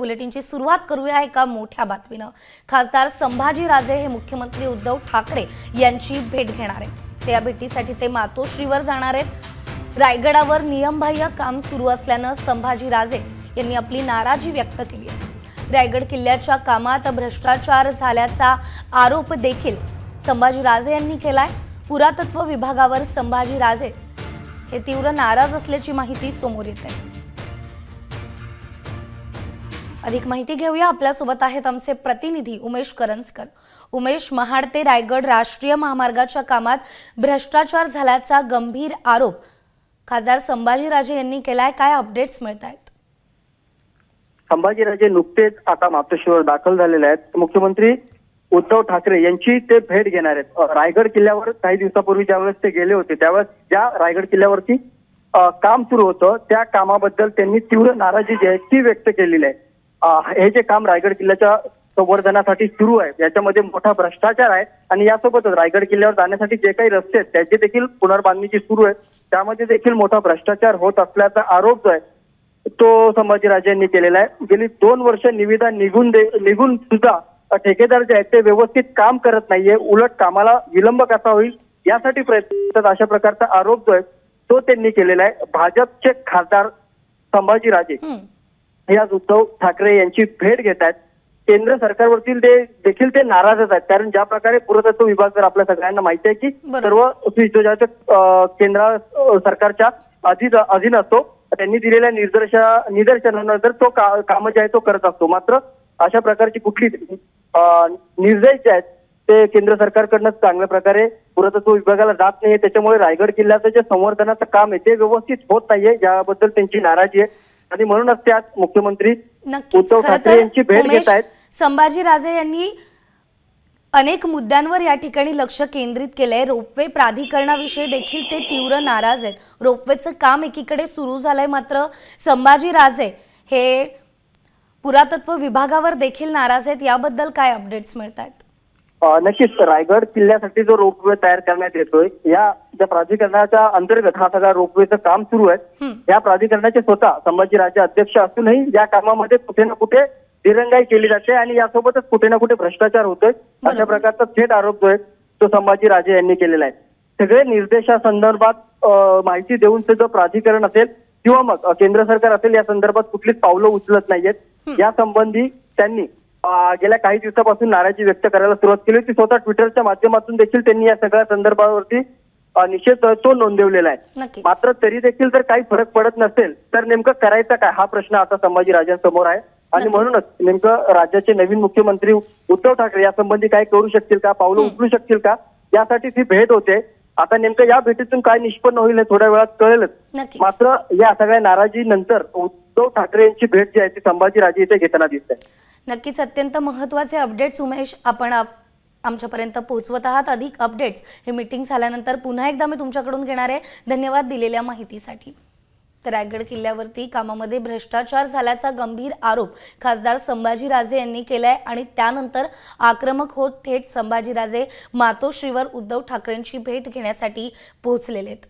बुलेटिनची सुरुवात करूया एका मोठ्या बातमीनं. खासदार संभाजी राजे हे मुख्यमंत्री उद्धव ठाकरे यांची भेट घेणार आहेत. त्या भेटीसाठी ते मातोश्रीवर जाणार आहेत. रायगडावर नियमबाह्य काम सुरू असल्यानं संभाजी राजे यांनी आपली नाराजी व्यक्त केली आहे. रायगड किल्ल्याच्या कामात भ्रष्टाचार झाल्याचा आरोप देखील संभाजी राजे यांनी केलाय. पुरातत्व विभागावर संभाजी राजे हे तीव्र नाराज असल्याची माहिती समोर येत आहे. अधिक माहिती घेऊया. आपल्यासोबत आहेत आमचे प्रतिनिधी उमेश करंजकर. उमेश महाड ते रायगड राष्ट्रीय महामार्गाच्या कामात भ्रष्टाचार झाल्याचा गंभीर आरोप खासदार संभाजीराजे यांनी केलाय. काय अपडेट्स मिळत आहेत संभाजीराजे नुकतेच आता मातोश्रीवर दाखल झालेले आहेत. मुख्यमंत्री उद्धव ठाकरे यांची ते भेट घेणार आहेत. रायगड किल्ल्यावर काही दिवसापूर्वी ज्यावेळेस ते गेले होते त्यावेळेस ज्या रायगड किल्ल्यावरती काम सुरू होतं त्या कामाबद्दल त्यांनी तीव्र नाराजी जी आहे ती व्यक्त केलेली आहे. हे जे काम रायगड किल्ल्याच्या संवर्धनासाठी सुरू आहे याच्यामध्ये मोठा भ्रष्टाचार आहे आणि यासोबतच रायगड किल्ल्यावर जाण्यासाठी जे काही रस्ते आहेत त्याची देखील पुनर्बांधणीची सुरू आहे. त्यामध्ये देखील मोठा भ्रष्टाचार होत असल्याचा आरोप जो आहे तो संभाजीराजे यांनी केलेला आहे. गेली दोन वर्ष निविदा निघून दे निघून सुद्धा ठेकेदार जे आहेत ते व्यवस्थित काम करत नाहीये. उलट कामाला विलंब कसा होईल यासाठी प्रयत्न अशा प्रकारचा आरोप जो आहे तो त्यांनी केलेला आहे. भाजपचे खासदार संभाजीराजे. हं. आज उद्धव ठाकरे यांची भेट घेत आहेत. केंद्र सरकारवरती ते देखील ते नाराजच आहेत. कारण ज्या प्रकारे पुरातत्व विभाग जर आपल्या सगळ्यांना माहिती आहे की. सर्व अं, केंद्र सरकारच्या अधीन अधीन असतो. त्यांनी दिलेल्या निर्देशा निदर्शनानंतर तो काम जे आहे तो करत असतो. मात्र अशा प्रकारची कुठली निर्देश जे आहेत ते केंद्र सरकारकडनं चांगल्या प्रकारे पुरातत्व विभागाला जात नाहीये. त्याच्यामुळे रायगड किल्ल्याचं जे संवर्धनाचं काम आहे ते व्यवस्थित होत नाहीये. याबद्दल त्यांची नाराजी आहे. आणि म्हणूनच ते आज मुख्यमंत्री नक्कीच. उद्धव खरं ठाकरे तर यांची भेट घेत आहेत संभाजी राजे यांनी अनेक मुद्द्यांवर या ठिकाणी लक्ष केंद्रित केलंय. रोपवे प्राधिकरणाविषयी देखील ते तीव्र नाराज आहेत. रोपवेचं काम एकीकडे सुरू झालंय मात्र संभाजी राजे हे पुरातत्व विभागावर देखील नाराज आहेत. याबद्दल काय अपडेट्स मिळत आहेत नक्कीच रायगड किल्ल्यासाठी जो रोपवे तयार करण्यात येतोय या ज्या प्राधिकरणाच्या अंतर्गत हा सगळा रोपवेचं काम सुरू आहे. या प्राधिकरणाचे स्वतः संभाजीराजे अध्यक्ष असूनही या कामामध्ये कुठे ना कुठे दिरंगाई केली जाते आणि यासोबतच कुठे ना कुठे भ्रष्टाचार होतोय अशा. प्रकारचा थेट आरोप जो आहे तो संभाजीराजे यांनी केलेला आहे सगळे निर्देशासंदर्भात माहिती देऊन जो प्राधिकरण असेल किंवा मग केंद्र सरकार असेल या संदर्भात कुठलीच पावलं उचलत नाहीयेत या संबंधी त्यांनी गेल्या काही दिवसापासून नाराजी व्यक्त करायला सुरुवात केली होती. स्वतः ट्विटरच्या माध्यमातून देखील त्यांनी या सगळ्या संदर्भावरती निषेध तो नोंदवलेला आहे. मात्र तरी देखील जर काही फरक पडत नसेल तर नेमकं करायचं काय? हा प्रश्न आता संभाजीराजांसमोर आहे. आणि. म्हणूनच नेमकं राज्याचे नवीन मुख्यमंत्री उद्धव ठाकरे यासंबंधी काय करू शकतील का? पावलं. उचलू शकतील का? यासाठी ही भेट होते. आता नेमकं या भेटीतून काय निष्पन्न होईल हे थोड्या वेळात कळेलच. मात्र या सगळ्या नाराजी नंतर उद्धव ठाकरे यांची भेट जी आहे ती संभाजीराजे इथे घेताना दिसत. आहे नक्कीच अत्यंत महत्त्वाचे अपडेट्स उमेश आपण आमच्यापर्यंत पोहोचवत आहात. अधिक अपडेट्स हे मीटिंग झाल्यानंतर पुन्हा एकदा मी तुमच्याकडून घेणार आहे. धन्यवाद दिलेल्या माहितीसाठी. तर रायगड किल्ल्यावरती कामामध्ये भ्रष्टाचार झाल्याचा गंभीर आरोप खासदार संभाजीराजे यांनी केलाय आणि त्यानंतर आक्रमक होत थेट संभाजीराजे मातोश्रीवर उद्धव ठाकरेंची भेट घेण्यासाठी पोहोचलेले आहेत